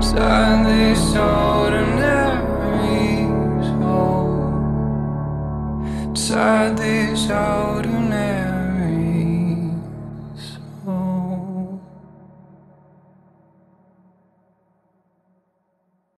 Sign this ordinary soul. Sign this ordinary.